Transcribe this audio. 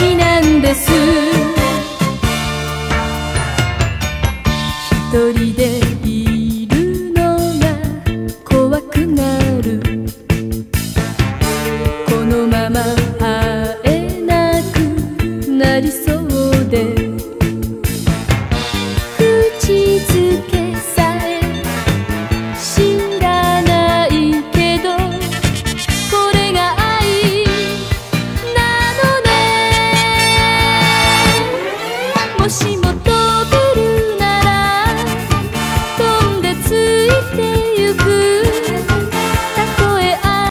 きなんです。一人でいるのが怖くなる。このまま